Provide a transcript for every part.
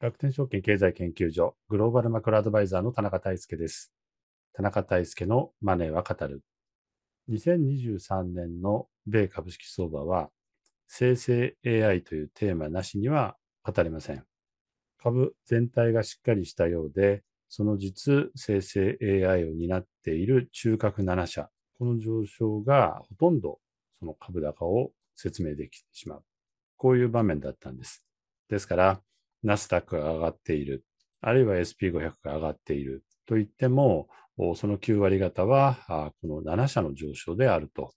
楽天証券経済研究所グローバルマクロアドバイザーの田中大輔です。田中大輔のマネーは語る。2023年の米株式相場は生成 AI というテーマなしには語りません。株全体がしっかりしたようで、その実生成 AI を担っている中核7社、この上昇がほとんどその株高を説明できてしまう。こういう場面だったんです。ですから、ナスダックが上がっている、あるいは SP500 が上がっているといっても、その9割方は、この7社の上昇であると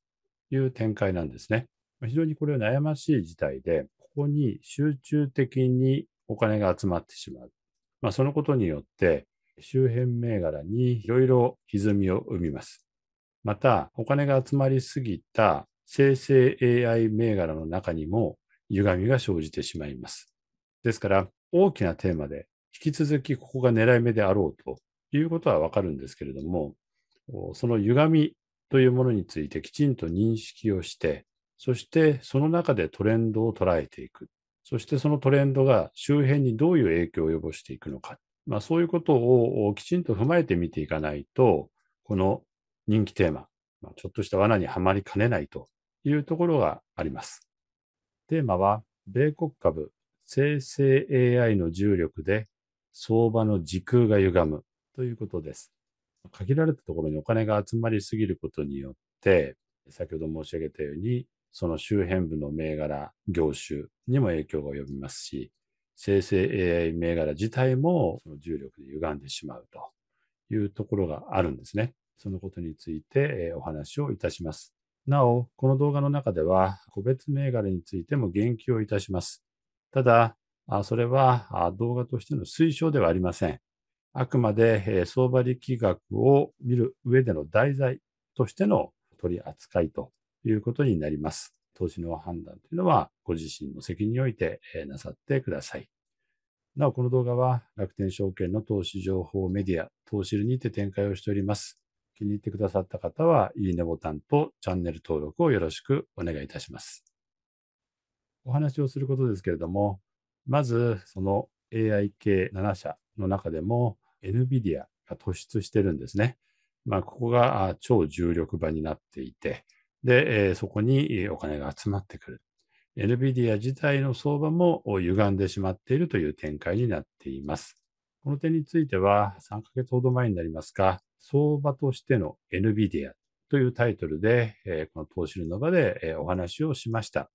いう展開なんですね。非常にこれは悩ましい事態で、ここに集中的にお金が集まってしまう。まあ、そのことによって、周辺銘柄にいろいろ歪みを生みます。また、お金が集まりすぎた生成 AI 銘柄の中にも歪みが生じてしまいます。ですから、大きなテーマで、引き続きここが狙い目であろうということはわかるんですけれども、その歪みというものについてきちんと認識をして、そしてその中でトレンドを捉えていく。そしてそのトレンドが周辺にどういう影響を及ぼしていくのか。まあ、そういうことをきちんと踏まえて見ていかないと、この人気テーマ、まあ、ちょっとした罠にはまりかねないというところがあります。テーマは、米国株生成 AI の重力で相場の時空が歪むということです。限られたところにお金が集まりすぎることによって、先ほど申し上げたように、その周辺部の銘柄、業種にも影響が及びますし、生成 AI 銘柄自体もその重力で歪んでしまうというところがあるんですね。そのことについてお話をいたします。なお、この動画の中では個別銘柄についても言及をいたします。ただ、それは動画としての推奨ではありません。あくまで相場力学を見る上での題材としての取り扱いということになります。投資の判断というのはご自身の責任においてなさってください。なお、この動画は楽天証券の投資情報メディア、投資ルにて展開をしております。気に入ってくださった方は、いいねボタンとチャンネル登録をよろしくお願いいたします。お話をすることですけれども、まずその AI 系7社の中でも NVIDIA が突出してるんですね。まあ、ここが超重力場になっていて、で、そこにお金が集まってくる。NVIDIA 自体の相場も歪んでしまっているという展開になっています。この点については3ヶ月ほど前になりますが、相場としての NVIDIA というタイトルで、この投資の場でお話をしました。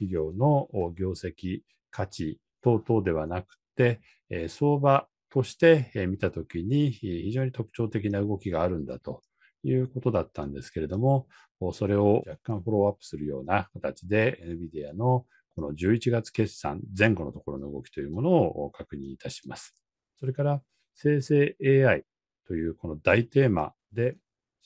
企業の業績、価値等々ではなくて、相場として見たときに非常に特徴的な動きがあるんだということだったんですけれども、それを若干フォローアップするような形で NVIDIA のこの11月決算前後のところの動きというものを確認いたします。それから生成 AI というこの大テーマで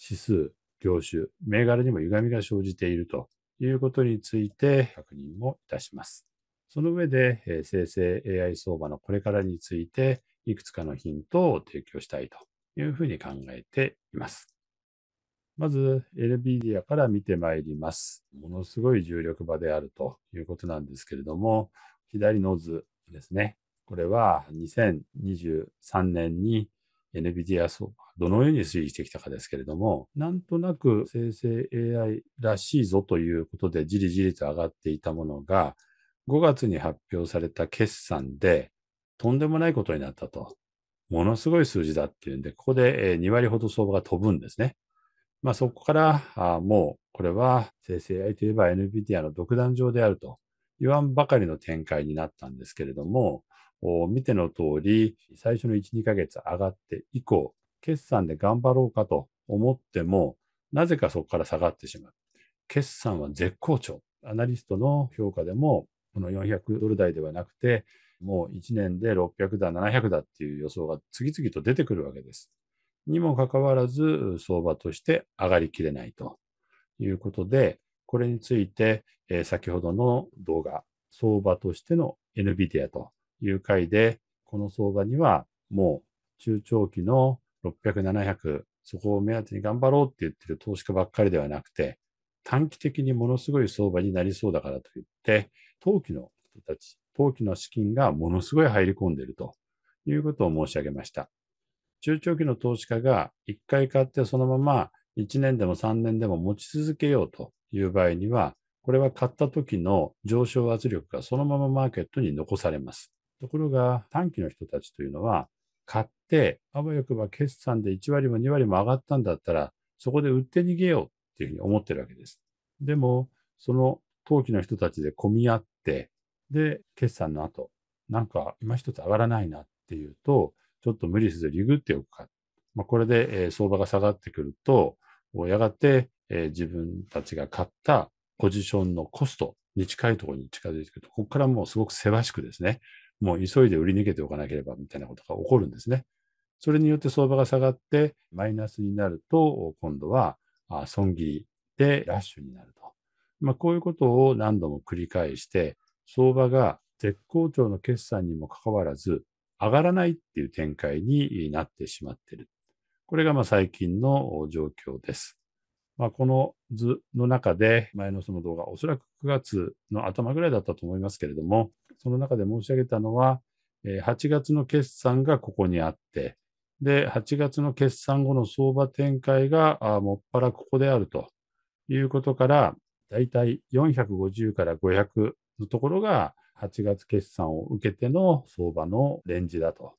指数、業種、銘柄にも歪みが生じているということについて確認をいたします。その上で、え生成 AI 相場のこれからについて、いくつかのヒントを提供したいというふうに考えています。まず、NVIDIA から見てまいります。ものすごい重力場であるということなんですけれども、左の図ですね。これは2023年に NVIDIA 相場、どのように推移してきたかですけれども、なんとなく生成 AI らしいぞということでじりじりと上がっていたものが、5月に発表された決算で、とんでもないことになったと。ものすごい数字だっていうんで、ここで2割ほど相場が飛ぶんですね。まあそこから、もうこれは生成 AI といえば NVIDIA の独壇場であると言わんばかりの展開になったんですけれども、見ての通り、最初の1、2ヶ月上がって以降、決算で頑張ろうかと思っても、なぜかそこから下がってしまう。決算は絶好調。アナリストの評価でも、この400ドル台ではなくて、もう1年で600だ、700だっていう予想が次々と出てくるわけです。にもかかわらず、相場として上がりきれないということで、これについて、えー、先ほどの動画、相場としての NVIDIA という回で、この相場にはもう中長期の600、700、そこを目当てに頑張ろうって言ってる投資家ばっかりではなくて、短期的にものすごい相場になりそうだからといって、投機の人たち投機の資金がものすごい入り込んでいるということを申し上げました。中長期の投資家が1回買ってそのまま1年でも3年でも持ち続けようという場合には、これは買った時の上昇圧力がそのままマーケットに残されます。ところが短期の人たちというのは、買って、あわよくば決算で1割も2割も上がったんだったら、そこで売って逃げようっていうふうに思ってるわけです。でも、その投機の人たちで混み合って、で、決算の後、なんか今一つ上がらないなっていうと、ちょっと無理せずリグっておくか。まあ、これで、え、相場が下がってくると、やがて、え、自分たちが買ったポジションのコストに近いところに近づいてくると、ここからもうすごくせわしくですね、もう急いで売り抜けておかなければみたいなことが起こるんですね。それによって相場が下がってマイナスになると、今度は損切りでラッシュになると。まあ、こういうことを何度も繰り返して、相場が絶好調の決算にもかかわらず、上がらないっていう展開になってしまっている。これがまあ最近の状況です。まあ、この図の中で、前のその動画、おそらく9月の頭ぐらいだったと思いますけれども、その中で申し上げたのは、8月の決算がここにあって、で、8月の決算後の相場展開が、もっぱらここであるということから、だいたい450から500のところが、8月決算を受けての相場のレンジだと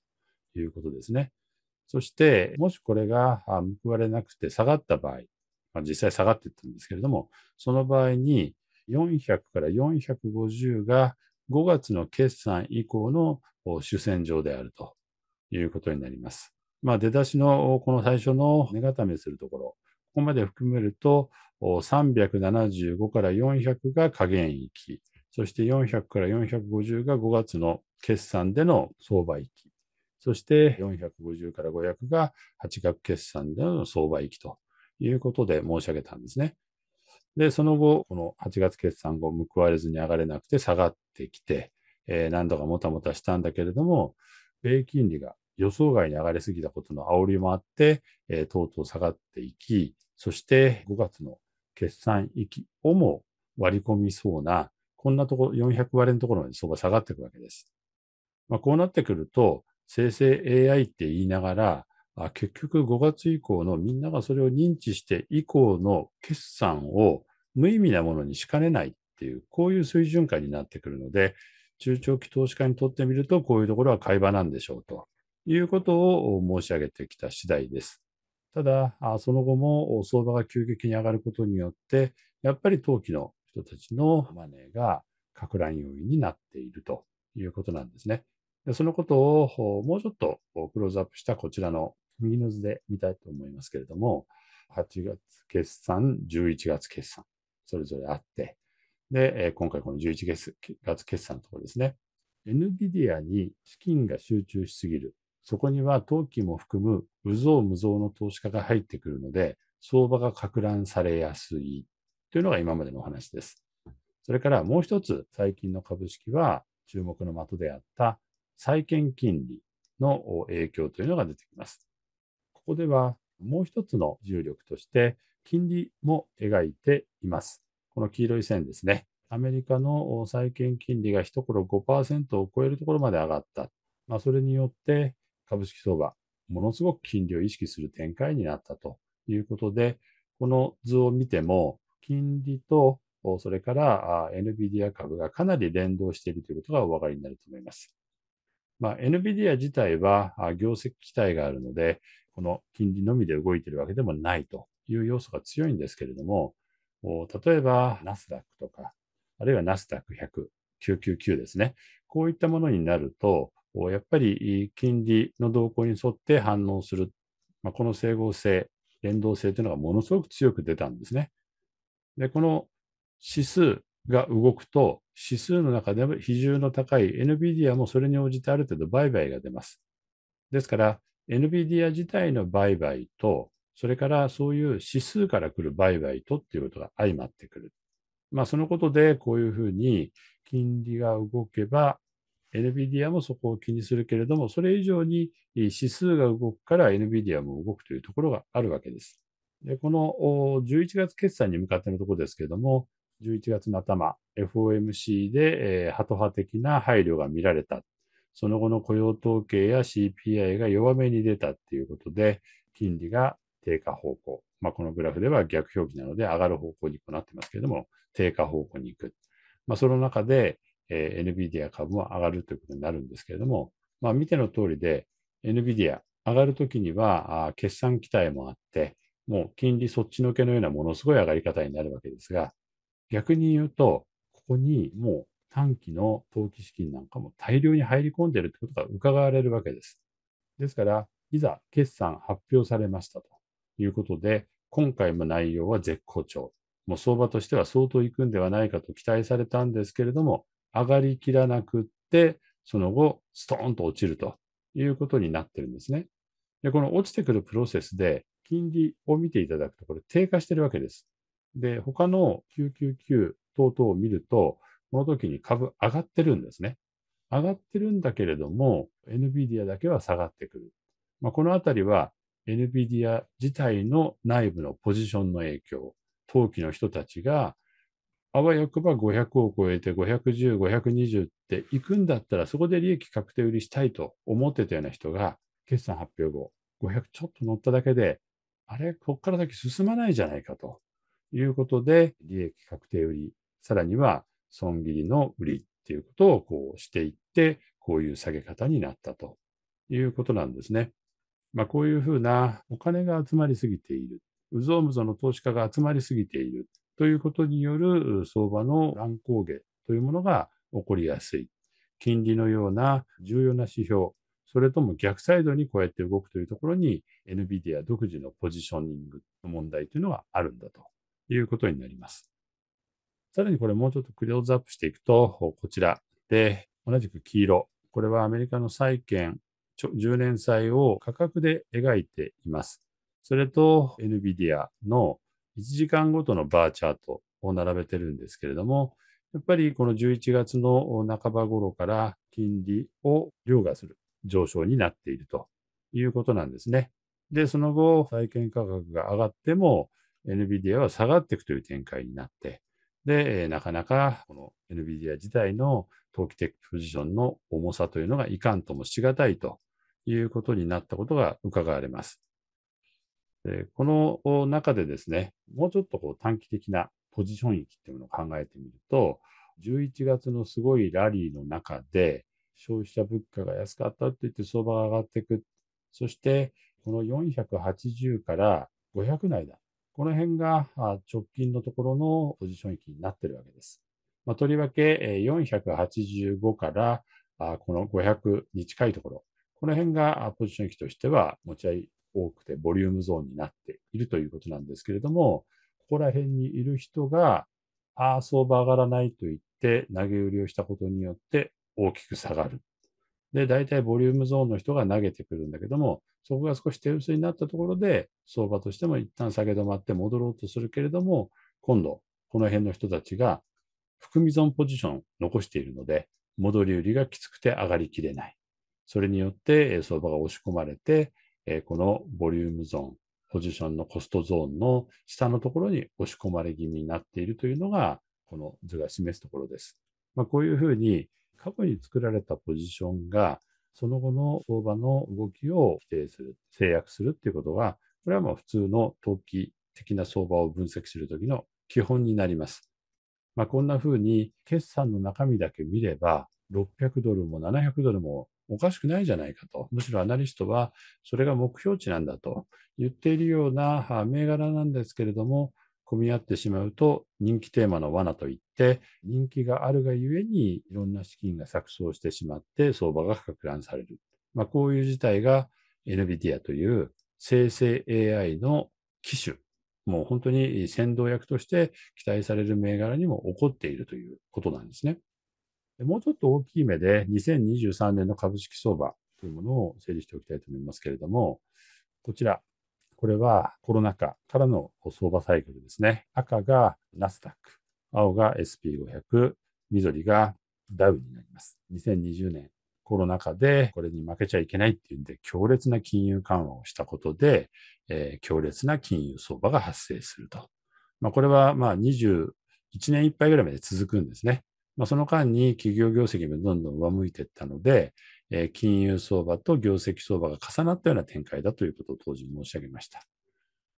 いうことですね。そして、もしこれが報われなくて下がった場合、まあ、実際下がっていったんですけれども、その場合に400から450が5月の決算以降の主戦場であるということになります。まあ、出だしのこの最初の値固めするところ、ここまで含めると、375から400が下限域、そして400から450が5月の決算での相場域、そして450から500が8月決算での相場域ということで申し上げたんですね。で、その後、この8月決算後、報われずに上がれなくて下がってきて、えー、何度かもたもたしたんだけれども、米金利が予想外に上がりすぎたことの煽りもあって、えー、とうとう下がっていき、そして5月の決算域をも割り込みそうな、こんなところ、400割のところまで相場下がっていくわけです。まあ、こうなってくると、生成 AI って言いながら、あ結局5月以降のみんながそれを認知して以降の決算を無意味なものにしかねないっていう、こういう水準化になってくるので、中長期投資家にとってみると、こういうところは買い場なんでしょうということを申し上げてきた次第です。ただ、その後も相場が急激に上がることによって、やっぱり投機の人たちのマネーが拡乱要因になっているということなんですね。そのことをもうちょっとクローズアップしたこちらの右の図で見たいと思いますけれども、8月決算、11月決算、それぞれあって、で、今回この11月決算のところですね。NVIDIA に資金が集中しすぎる。そこには投機も含む無造無造の投資家が入ってくるので、相場が拡乱されやすいというのが今までのお話です。それからもう一つ、最近の株式は注目の的であった債券金利の影響というのが出てきます。ここではもう一つの重力として、金利も描いています。この黄色い線ですね。アメリカの債券金利が一頃5%を超えるところまで上がった。まあ、それによって株式相場、ものすごく金利を意識する展開になったということで、この図を見ても、金利と、それから NVIDIA 株がかなり連動しているということがお分かりになると思います。まあ、NVIDIA 自体は業績期待があるので、この金利のみで動いているわけでもないという要素が強いんですけれども、例えばナスダックとか、あるいはナスダック100、999ですね。こういったものになると、やっぱり金利の動向に沿って反応する、まあ、この整合性、連動性というのがものすごく強く出たんですね。で、この指数が動くと、指数の中でも比重の高い NVIDIA もそれに応じてある程度売買が出ます。ですから、NVIDIA 自体の売買と、それからそういう指数から来る売買とっていうことが相まってくる。まあ、そのことでこういうふうに金利が動けば、NVIDIA もそこを気にするけれども、それ以上に指数が動くから NVIDIA も動くというところがあるわけです。でこの11月決算に向かってのところですけれども、11月の頭、FOMC で、えー、ハト派的な配慮が見られた。その後の雇用統計や CPI が弱めに出たっていうことで、金利が低下方向。まあ、このグラフでは逆表記なので上がる方向にこなってますけれども、低下方向に行く。まあ、その中で、えー、NVIDIA 株も上がるということになるんですけれども、まあ、見ての通りで、NVIDIA 上がるときにはあ、決算期待もあって、もう金利そっちのけのようなものすごい上がり方になるわけですが、逆に言うと、ここにもう短期の投機資金なんかも大量に入り込んでいるということが伺われるわけです。ですから、いざ決算発表されましたということで、今回も内容は絶好調。もう相場としては相当いくんではないかと期待されたんですけれども、上がりきらなくって、その後、ストーンと落ちるということになってるんですね。で、この落ちてくるプロセスで、金利を見ていただくと、これ低下してるわけです。で、他の999等々を見ると、この時に株上がってるんですね。上がってるんだけれども、NVIDIA だけは下がってくる。まあ、このあたりは NVIDIA 自体の内部のポジションの影響、投機の人たちが、あわよくば500を超えて510、520って行くんだったら、そこで利益確定売りしたいと思ってたような人が、決算発表後、500ちょっと乗っただけで、あれ、こっから先進まないじゃないかということで、利益確定売り、さらには損切りの売りっていうことをこうしていって、こういう下げ方になったということなんですね。まあ、こういうふうなお金が集まりすぎている。うぞうむぞの投資家が集まりすぎているということによる相場の乱高下というものが起こりやすい。金利のような重要な指標、それとも逆サイドにこうやって動くというところに NVIDIA 独自のポジショニングの問題というのがあるんだということになります。さらにこれもうちょっとクローズアップしていくと、こちらで同じく黄色。これはアメリカの債券10年債を価格で描いています。それと NVIDIA の1時間ごとのバーチャートを並べてるんですけれども、やっぱりこの11月の半ば頃から金利を凌駕する上昇になっているということなんですね。で、その後、債券価格が上がっても、NVIDIA は下がっていくという展開になって、で、なかなかこの NVIDIA 自体の投機的ポジションの重さというのがいかんともしがたいということになったことが伺われます。でこの中でですね、もうちょっとこう短期的なポジション域っていうのを考えてみると、11月のすごいラリーの中で、消費者物価が安かったって言って相場が上がっていく。そして、この480から500の間、この辺が直近のところのポジション域になっているわけです。まあ、とりわけ485からこの500に近いところ、この辺がポジション域としては持ち合い多くてボリュームゾーンになっているということなんですけれども、ここら辺にいる人が、ああ、相場上がらないと言って投げ売りをしたことによって大きく下がる。で、大体ボリュームゾーンの人が投げてくるんだけども、そこが少し手薄になったところで、相場としても一旦下げ止まって戻ろうとするけれども、今度、この辺の人たちが含み損ポジション残しているので、戻り売りがきつくて上がりきれない。それによって相場が押し込まれて、このボリュームゾーン、ポジションのコストゾーンの下のところに押し込まれ気味になっているというのが、この図が示すところです。まあ、こういうふうに過去に作られたポジションが、その後の相場の動きを規定する、制約するっていうことは、これはもう普通の投機的な相場を分析するときの基本になります。まあ、こんな風に決算の中身だけ見れば、600ドルも700ドルもおかしくないじゃないかと。むしろアナリストはそれが目標値なんだと言っているような銘柄なんですけれども、混み合ってしまうと人気テーマの罠といって人気があるがゆえにいろんな資金が錯綜してしまって相場が拡乱される。まあ、こういう事態が NVIDIA という生成 AI の機種、もう本当に先導役として期待される銘柄にも起こっているということなんですね。もうちょっと大きい目で2023年の株式相場というものを整理しておきたいと思いますけれども、こちら、これはコロナ禍からの相場サイクルですね。赤がナスダック、青が SP500、緑がダウになります。2020年コロナ禍でこれに負けちゃいけないっていうんで強烈な金融緩和をしたことで、えー、強烈な金融相場が発生すると。まあ、これはまあ21年いっぱいぐらいまで続くんですね。まあ、その間に企業業績もどんどん上向いていったので、えー、金融相場と業績相場が重なったような展開だということを当時申し上げました。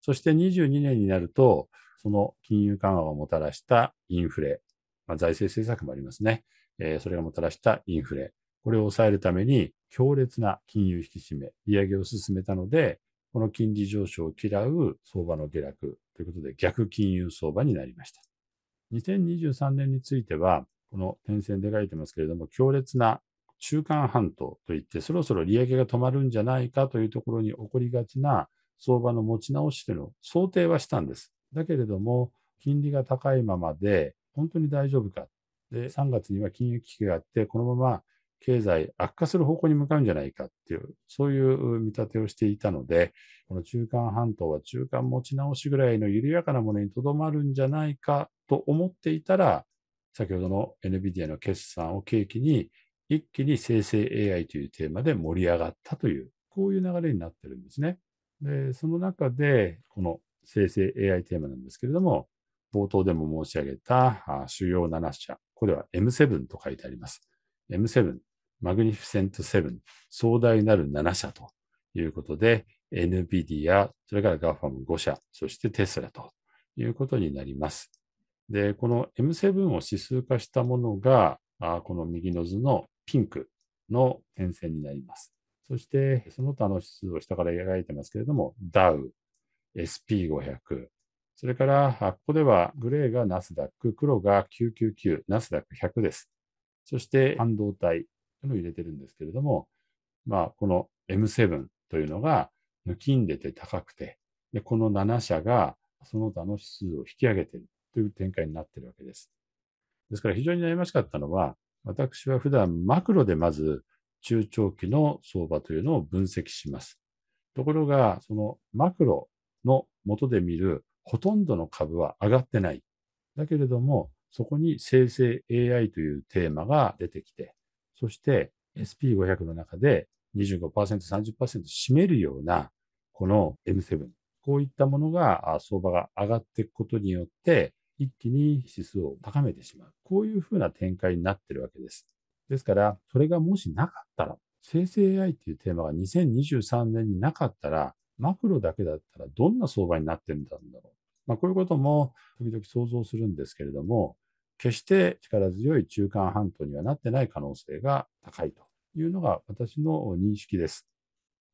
そして22年になると、その金融緩和がもたらしたインフレ、まあ、財政政策もありますね。えー、それがもたらしたインフレ。これを抑えるために強烈な金融引き締め、利上げを進めたので、この金利上昇を嫌う相場の下落ということで逆金融相場になりました。2023年については、この点線で書いてますけれども、強烈な中間半島といって、そろそろ利上げが止まるんじゃないかというところに起こりがちな相場の持ち直しというのを想定はしたんです。だけれども、金利が高いままで、本当に大丈夫か。で、3月には金融危機があって、このまま経済悪化する方向に向かうんじゃないかっていう、そういう見立てをしていたので、この中間半島は中間持ち直しぐらいの緩やかなものにとどまるんじゃないかと思っていたら、先ほどの NVIDIA の決算を契機に、一気に生成 AI というテーマで盛り上がったという、こういう流れになってるんですね。で、その中で、この生成 AI テーマなんですけれども、冒頭でも申し上げた主要7社、これは M7 と書いてあります。M7、マグニフィセント7、壮大なる7社ということで、NVIDIA、それから GAFAM5 社、そしてテスラということになります。で、この M7 を指数化したものが、この右の図のピンクの点線になります。そして、その他の指数を下から描いてますけれども、DAW、SP500、それから、ここではグレーがナスダック、黒が999、ナスダック100です。そして、半導体というのを入れてるんですけれども、まあ、この M7 というのが抜きんでて高くて、で、この7社がその他の指数を引き上げているという展開になっているわけです。ですから非常に悩ましかったのは、私は普段マクロでまず中長期の相場というのを分析します。ところが、そのマクロの元で見るほとんどの株は上がってない。だけれども、そこに生成 AI というテーマが出てきて、そして SP500 の中で25%、30%占めるような、この M7、こういったものが相場が上がっていくことによって、一気に指数を高めてしまう。こういうふうな展開になってるわけです。ですから、それがもしなかったら、生成 AI っていうテーマが2023年になかったら、マクロだけだったらどんな相場になってるんだろう。まあ、こういうことも時々想像するんですけれども、決して力強い中間半島にはなってない可能性が高いというのが私の認識です。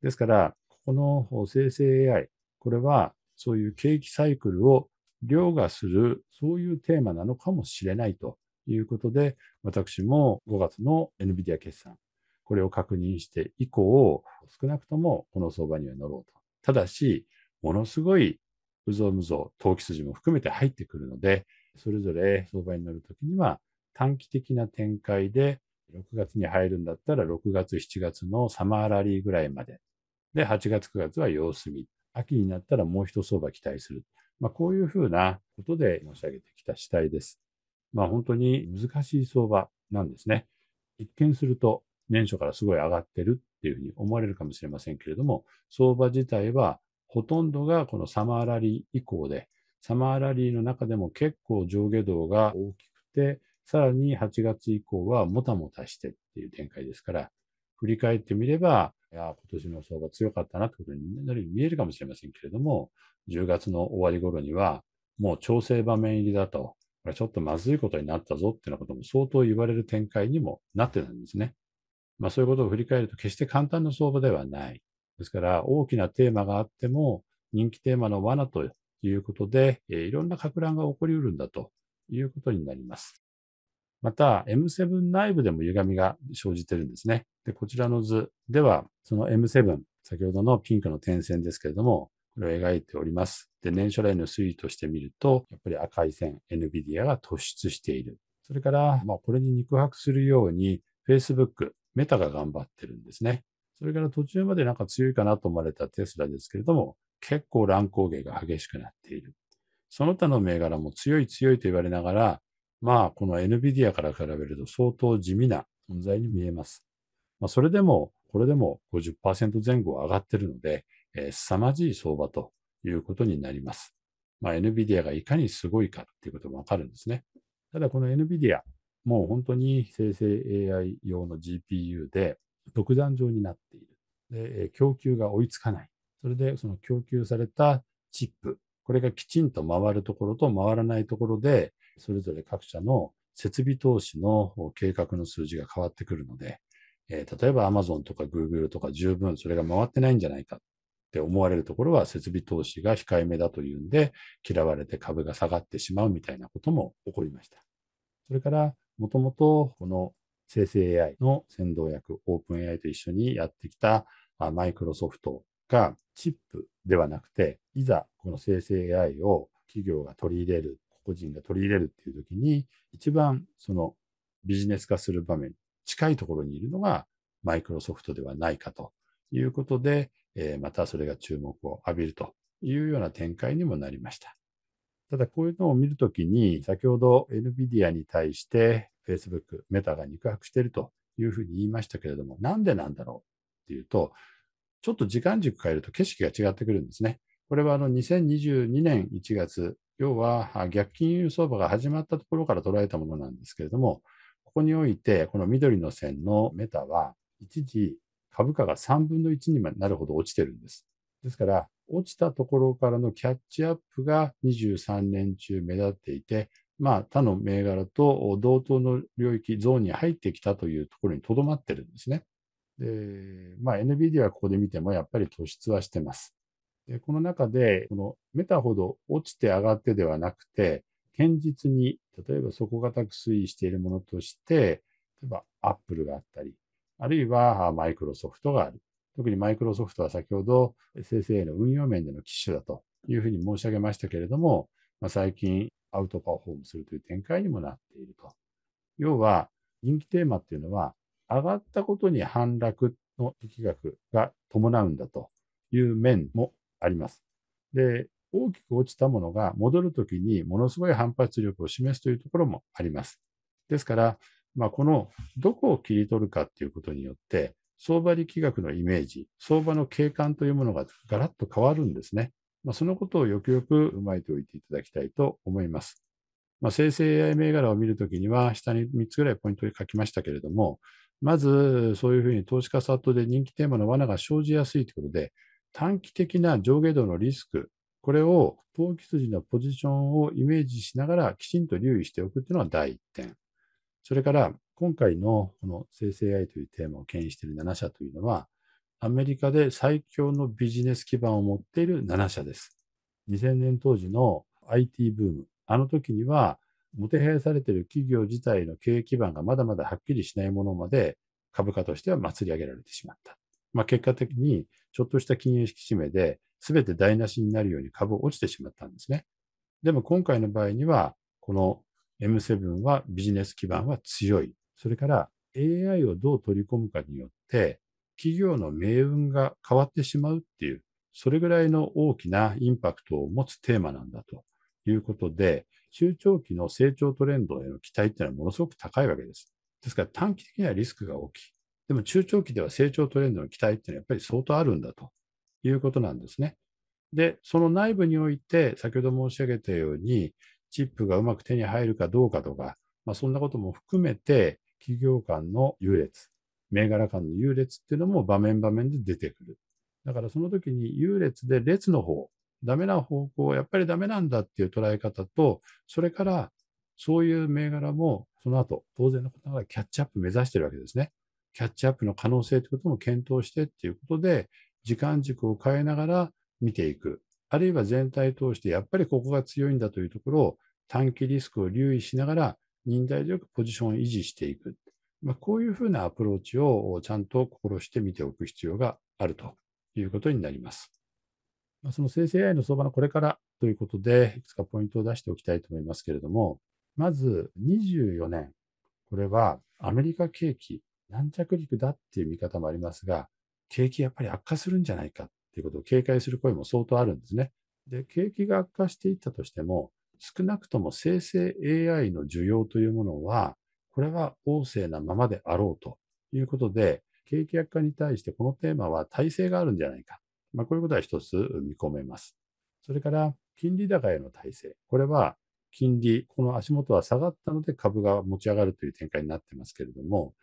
ですから、ここの生成 AI、これはそういう景気サイクルを凌駕する、そういうテーマなのかもしれないということで、私も5月の NVIDIA 決算、これを確認して以降、少なくともこの相場には乗ろうと。ただし、ものすごいうぞうむぞう、投機筋も含めて入ってくるので、それぞれ相場に乗るときには短期的な展開で、6月に入るんだったら6月、7月のサマーラリーぐらいまで。で、8月、9月は様子見。秋になったらもう一相場期待する。まあ、こういうふうなことで申し上げてきた次第です。まあ、本当に難しい相場なんですね。一見すると年初からすごい上がってるっていうふうに思われるかもしれませんけれども、相場自体はほとんどがこのサマーラリー以降で、サマーラリーの中でも結構上下動が大きくて、さらに8月以降はもたもたしてっていう展開ですから、振り返ってみれば、いや、今年の相場強かったなってことに見えるかもしれませんけれども、10月の終わり頃には、もう調整場面入りだと、これちょっとまずいことになったぞっていうようなことも相当言われる展開にもなってたんですね。まあそういうことを振り返ると決して簡単な相場ではない。ですから、大きなテーマがあっても、人気テーマの罠ということで、いろんな格乱が起こり得るんだということになります。また、M7 内部でも歪みが生じてるんですね。で、こちらの図では、その M7、先ほどのピンクの点線ですけれども、これを描いております。で、年初来の推移として見ると、やっぱり赤い線、NVIDIA が突出している。それから、まあ、これに肉薄するように、Facebook、メタが頑張ってるんですね。それから途中までなんか強いかなと思われたテスラですけれども、結構乱高下が激しくなっている。その他の銘柄も強い強いと言われながら、まあ、この NVIDIA から比べると相当地味な存在に見えます。まあ、それでも、これでも50%前後上がってるので、えー、凄まじい相場ということになります。まあ、NVIDIA がいかにすごいかっていうこともわかるんですね。ただこの NVIDIA、もう本当に生成 AI 用の GPU で独断上になっている。で、供給が追いつかない。それでその供給されたチップ、これがきちんと回るところと回らないところで、それぞれ各社の設備投資の計画の数字が変わってくるので、えー、例えば Amazon とか Google とか十分それが回ってないんじゃないかっって思われるところは設備投資が控えめだというんで、嫌われて株が下がってしまうみたいなことも起こりました。それから、もともとこの生成 AI の先導役、オープン AI と一緒にやってきたマイクロソフトがチップではなくて、いざこの生成 AI を企業が取り入れる、個人が取り入れるっていう時に、一番そのビジネス化する場面、近いところにいるのがマイクロソフトではないかということで、えまたそれが注目を浴びるというような展開にもなりました。ただこういうのを見るときに、先ほど NVIDIA に対して Facebook、メタが肉薄しているというふうに言いましたけれども、なんでなんだろうっていうと、ちょっと時間軸変えると景色が違ってくるんですね。これはあの2022年1月、要は逆金融相場が始まったところから捉えたものなんですけれども、ここにおいて、この緑の線のメタは、一時株価が3分の1になるほど落ちてるんです。ですから、落ちたところからのキャッチアップが23年中目立っていて、まあ、他の銘柄と同等の領域、ゾーンに入ってきたというところにとどまってるんですね。で、まあ、NVD はここで見てもやっぱり突出はしてます。でこの中で、このメタほど落ちて上がってではなくて、堅実に、例えば底堅く推移しているものとして、例えば Apple があったり、あるいはマイクロソフトがある。特にマイクロソフトは先ほど生成 AI の運用面での機種だというふうに申し上げましたけれども、まあ、最近アウトパフォームするという展開にもなっていると。要は人気テーマっていうのは上がったことに反落の力学が伴うんだという面もあります。で、大きく落ちたものが戻るときにものすごい反発力を示すというところもあります。ですから、まあ、このどこを切り取るかっていうことによって、相場力学のイメージ、相場の景観というものがガラッと変わるんですね。まあ、そのことをよくよく踏まえておいていただきたいと思います。まあ、生成 AI 銘柄を見るときには、下に3つぐらいポイントで書きましたけれども、まず、そういうふうに投資家殺到で人気テーマの罠が生じやすいということで、短期的な上下動のリスク、これを投機筋のポジションをイメージしながらきちんと留意しておくというのが第1点。それから、今回のこの生成 AI というテーマを牽引している7社というのは、アメリカで最強のビジネス基盤を持っている7社です。2000年当時の IT ブーム、あの時には、もてはやされている企業自体の経営基盤がまだまだはっきりしないものまで株価としては祭り上げられてしまった。まあ、結果的にちょっとした金融引き締めで全て台無しになるように株落ちてしまったんですね。でも今回の場合には、この M7 はビジネス基盤は強い。それから AI をどう取り込むかによって、企業の命運が変わってしまうっていう、それぐらいの大きなインパクトを持つテーマなんだということで、中長期の成長トレンドへの期待っていうのはものすごく高いわけです。ですから短期的にはリスクが大きい。でも中長期では成長トレンドの期待っていうのはやっぱり相当あるんだということなんですね。で、その内部において、先ほど申し上げたように、チップがうまく手に入るかどうかとか、まあ、そんなことも含めて、企業間の優劣、銘柄間の優劣っていうのも場面場面で出てくる。だからその時に優劣で列の方、ダメな方向、やっぱりダメなんだっていう捉え方と、それからそういう銘柄もその後、当然のことながらキャッチアップ目指してるわけですね。キャッチアップの可能性ということも検討してっていうことで、時間軸を変えながら見ていく。あるいは全体通してやっぱりここが強いんだというところを短期リスクを留意しながら忍耐強くポジションを維持していく。まあ、こういうふうなアプローチをちゃんと心して見ておく必要があるということになります。まあ、その生成 AI の相場のこれからということで、いくつかポイントを出しておきたいと思いますけれども、まず24年、これはアメリカ景気軟着陸だっていう見方もありますが、景気やっぱり悪化するんじゃないかっていうことを警戒する声も相当あるんですね。で、景気が悪化していったとしても、少なくとも生成 AI の需要というものは、これは旺盛なままであろうということで、景気悪化に対してこのテーマは耐性があるんじゃないか。まあ、こういうことは一つ見込めます。それから、金利高への耐性。これは金利、この足元は下がったので株が持ち上がるという展開になってますけれども、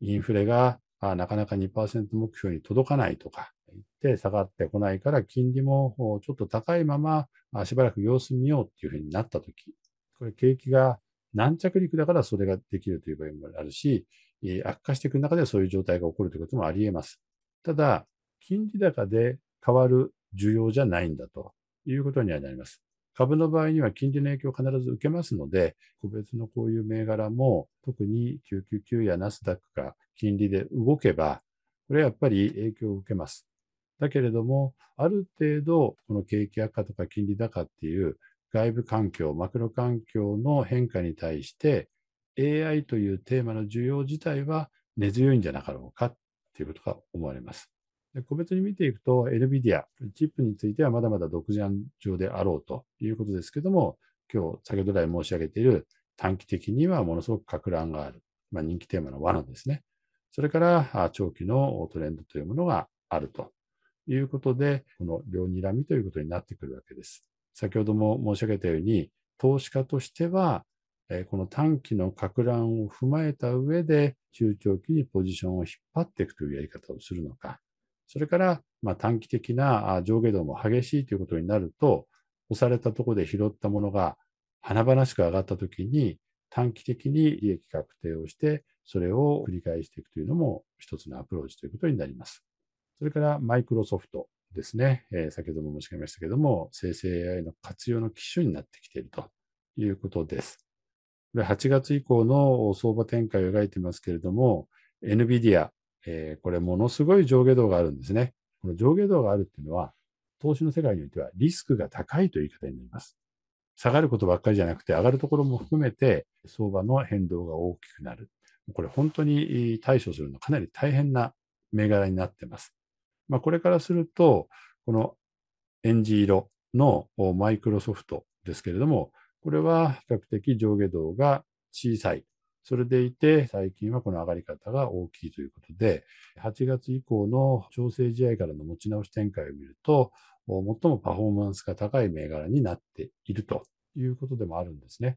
インフレがなかなか2%目標に届かないとか言って下がってこないから金利もちょっと高いまましばらく様子見ようっていうふうになったとき、これ景気が軟着陸だからそれができるという場合もあるし、悪化していく中でそういう状態が起こるということもあり得ます。ただ、金利高で変わる需要じゃないんだということにはなります。株の場合には金利の影響を必ず受けますので、個別のこういう銘柄も、特に999やナスダックが金利で動けば、これはやっぱり影響を受けます。だけれども、ある程度、この景気悪化とか金利高っていう外部環境、マクロ環境の変化に対して、AI というテーマの需要自体は根強いんじゃなかろうかということが思われます。で個別に見ていくと、NVIDIA、チップについてはまだまだ独自上であろうということですけども、今日先ほど来申し上げている短期的にはものすごく格乱がある。まあ、人気テーマの罠ですね。それから長期のトレンドというものがあるということで、この両睨みということになってくるわけです。先ほども申し上げたように、投資家としては、この短期の格乱を踏まえた上で、中長期にポジションを引っ張っていくというやり方をするのか、それから、まあ、短期的な上下動も激しいということになると、押されたところで拾ったものが華々しく上がったときに、短期的に利益確定をして、それを繰り返していくというのも一つのアプローチということになります。それからマイクロソフトですね。えー、先ほども申し上げましたけども、生成 AI の活用の機種になってきているということです。これ8月以降の相場展開を描いてますけれども、NVIDIA、えー、これものすごい上下動があるんですね。この上下動があるっていうのは、投資の世界においてはリスクが高いという言い方になります。下がることばっかりじゃなくて、上がるところも含めて、相場の変動が大きくなる。これ本当に対処するのかなり大変な銘柄になってます。まあ、これからすると、このエンジ色のマイクロソフトですけれども、これは比較的上下動が小さいそれでいて、最近はこの上がり方が大きいということで、8月以降の調整試合からの持ち直し展開を見ると、最もパフォーマンスが高い銘柄になっているということでもあるんですね。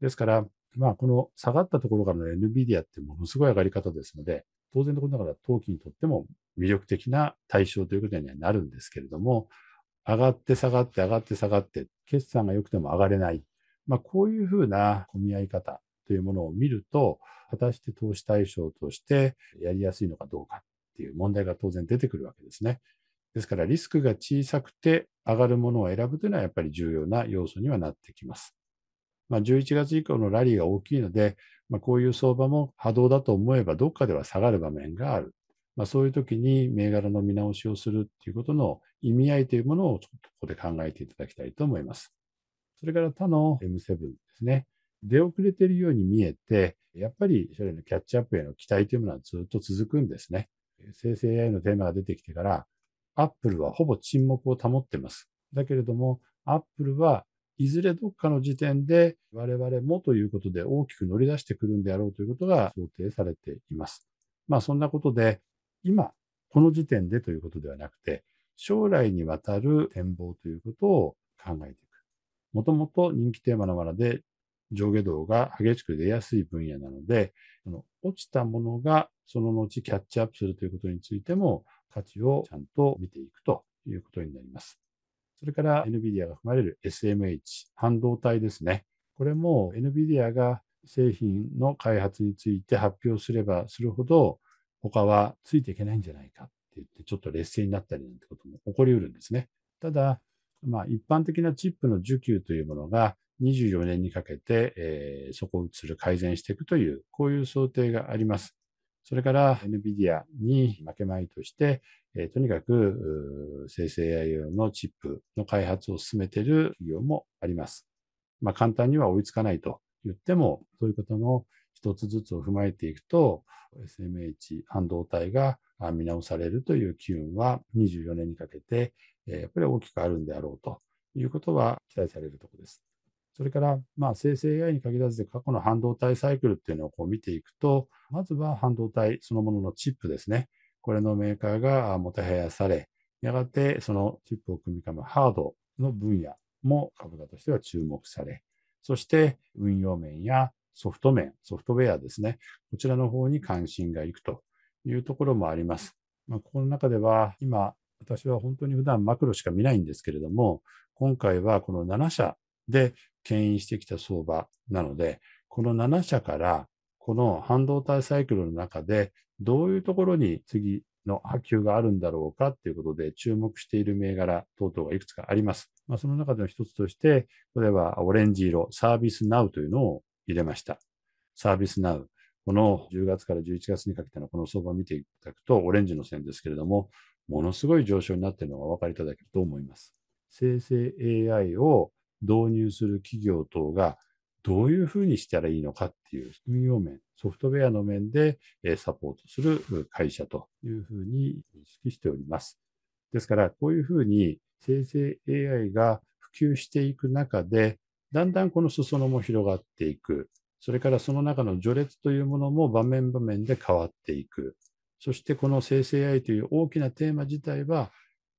ですから、まあ、この下がったところからの NVIDIA ってものすごい上がり方ですので、当然のことながら投機にとっても魅力的な対象ということにはなるんですけれども、上がって下がって上がって下がって、決算が良くても上がれない。まあ、こういうふうな込み合い方というものを見ると、果たして投資対象としてやりやすいのかどうかっていう問題が当然出てくるわけですね。ですからリスクが小さくて上がるものを選ぶというのはやっぱり重要な要素にはなってきます。まあ、11月以降のラリーが大きいので、まあ、こういう相場も波動だと思えばどっかでは下がる場面がある。まあ、そういう時に銘柄の見直しをするっていうことの意味合いというものをちょっとここで考えていただきたいと思います。それから他の M7 ですね。出遅れているように見えて、やっぱり将来のキャッチアップへの期待というものはずっと続くんですね。生成 AI のテーマが出てきてから、アップルはほぼ沈黙を保ってます。だけれども、アップルはいずれどっかの時点で我々もということで大きく乗り出してくるんであろうということが想定されています。まあそんなことで、今、この時点でということではなくて、将来にわたる展望ということを考えていく。もともと人気テーマの罠で上下動が激しく出やすい分野なので、その落ちたものがその後キャッチアップするということについても価値をちゃんと見ていくということになります。それから NVIDIA が含まれる SMH、半導体ですね。これも NVIDIA が製品の開発について発表すればするほど、他はついていけないんじゃないかって言って、ちょっと劣勢になったりなんてことも起こりうるんですね。ただ、まあ、一般的なチップの需給というものが24年にかけて、えー、底をする改善していくという、こういう想定があります。それから NVIDIA に負けまいとして、えー、とにかく生成 AI 用のチップの開発を進めている企業もあります。まあ、簡単には追いつかないと言っても、そういうことの一つずつを踏まえていくと、SMH 半導体が見直されるという機運は24年にかけて、やっぱり大きくあるんであろうということは期待されるところです。それから、まあ、生成 AI に限らず過去の半導体サイクルっていうのをこう見ていくと、まずは半導体そのもののチップですね。これのメーカーがもてはやされ、やがてそのチップを組み込むハードの分野も株価としては注目され、そして運用面やソフト面、ソフトウェアですね。こちらの方に関心がいくというところもあります。まあ、この中では今、私は本当に普段マクロしか見ないんですけれども、今回はこの7社で牽引してきた相場なので、この7社からこの半導体サイクルの中でどういうところに次の波及があるんだろうかということで注目している銘柄等々がいくつかあります。まあ、その中での一つとして、これはオレンジ色、サービスナウというのを入れました。サービスナウ。この10月から11月にかけてのこの相場を見ていただくと、オレンジの線ですけれども、ものすごい上昇になっているのがお分かりいただけると思います。生成 AI を導入する企業等がどういうふうにしたらいいのかっていう運用面、ソフトウェアの面でサポートする会社というふうに認識しております。ですから、こういうふうに生成 AI が普及していく中で、だんだんこの裾野も広がっていく。それからその中の序列というものも場面場面で変わっていく。そしてこの生成 AI という大きなテーマ自体は、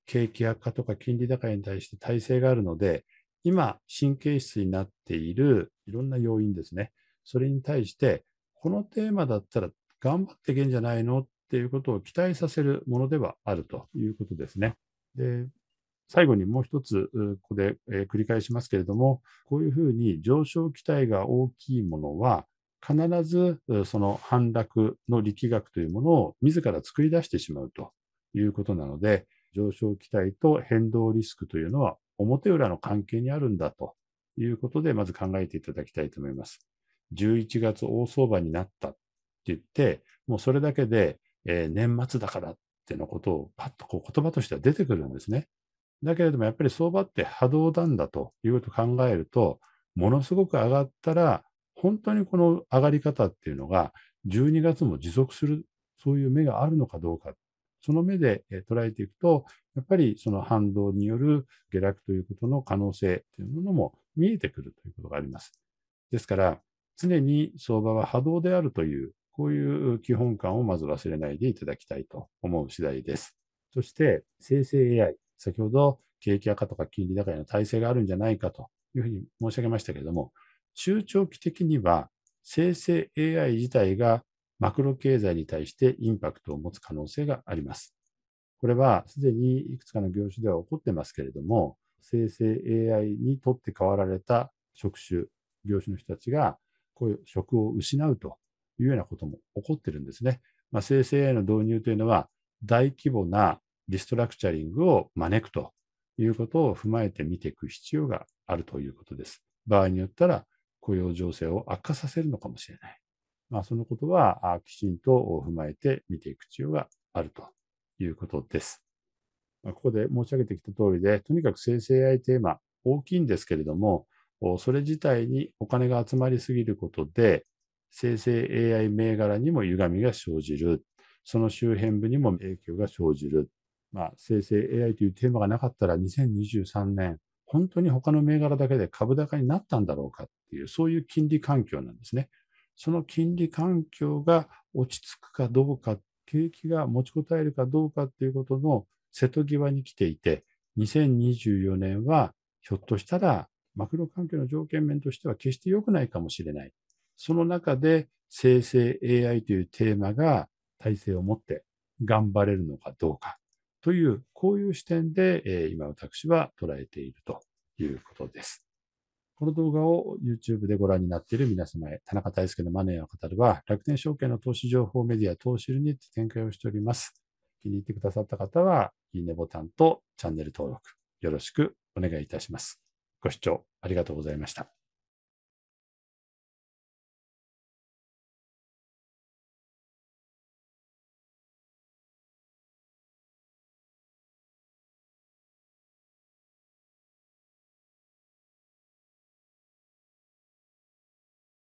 景気悪化とか金利高に対して耐性があるので、今、神経質になっているいろんな要因ですね。それに対して、このテーマだったら頑張っていけんじゃないのっていうことを期待させるものではあるということですね。で、最後にもう一つ、ここで、繰り返しますけれども、こういうふうに上昇期待が大きいものは、必ずその反落の力学というものを自ら作り出してしまうということなので、上昇期待と変動リスクというのは表裏の関係にあるんだということで、まず考えていただきたいと思います。11月大相場になったって言って、もうそれだけで、えー、年末だからってのことをパッとこう言葉としては出てくるんですね。だけれどもやっぱり相場って波動なんだということを考えると、ものすごく上がったら、本当にこの上がり方っていうのが12月も持続する、そういう目があるのかどうか。その目で捉えていくと、やっぱりその反動による下落ということの可能性というものも見えてくるということがあります。ですから、常に相場は波動であるという、こういう基本感をまず忘れないでいただきたいと思う次第です。そして、生成 AI。先ほど景気悪化とか金利高への体制があるんじゃないかというふうに申し上げましたけれども、中長期的には生成 AI 自体がマクロ経済に対してインパクトを持つ可能性があります。これはすでにいくつかの業種では起こってますけれども、生成 AI にとって変わられた職種、業種の人たちが、こういう職を失うというようなことも起こってるんですね。まあ、生成 AI の導入というのは、大規模なリストラクチャリングを招くということを踏まえて見ていく必要があるということです。場合によったら雇用情勢を悪化させるのかもしれない。まあ、そのことはきちんと踏まえて見ていく必要があるということです。ここで申し上げてきた通りで、とにかく生成 AI テーマ大きいんですけれども、それ自体にお金が集まりすぎることで、生成 AI 銘柄にも歪みが生じる。その周辺部にも影響が生じる。まあ、生成 AI というテーマがなかったら2023年、本当に他の銘柄だけで株高になったんだろうかっていう、そういう金利環境なんですね。その金利環境が落ち着くかどうか、景気が持ちこたえるかどうかっていうことの瀬戸際に来ていて、2024年はひょっとしたらマクロ環境の条件面としては決して良くないかもしれない。その中で生成 AI というテーマが体制を持って頑張れるのかどうかという、こういう視点で、え今私は捉えているということです。この動画を YouTube でご覧になっている皆様へ、田中大輔のマネーを語るは、楽天証券の投資情報メディア投資ルに展開をしております。気に入ってくださった方は、いいねボタンとチャンネル登録よろしくお願いいたします。ご視聴ありがとうございました。